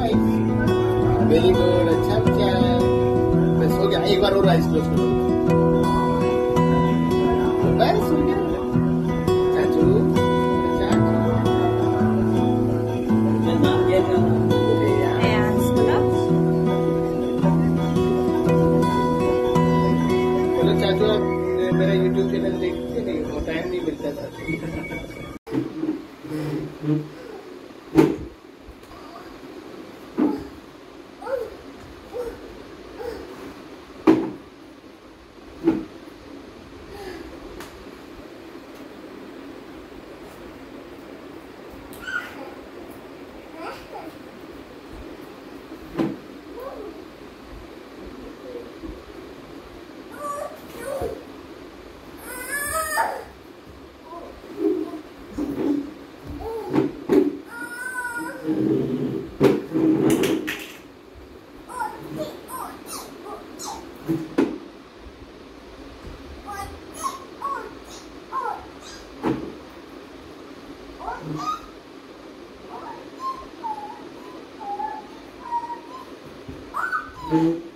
Very good अच्छा क्या बस हो गया एक बार और आइस क्लोज करो बस हो गया चाचू आप मेरा यूट्यूब चैनल देखते टाइम नहीं मिलता चाचू Mm-hmm.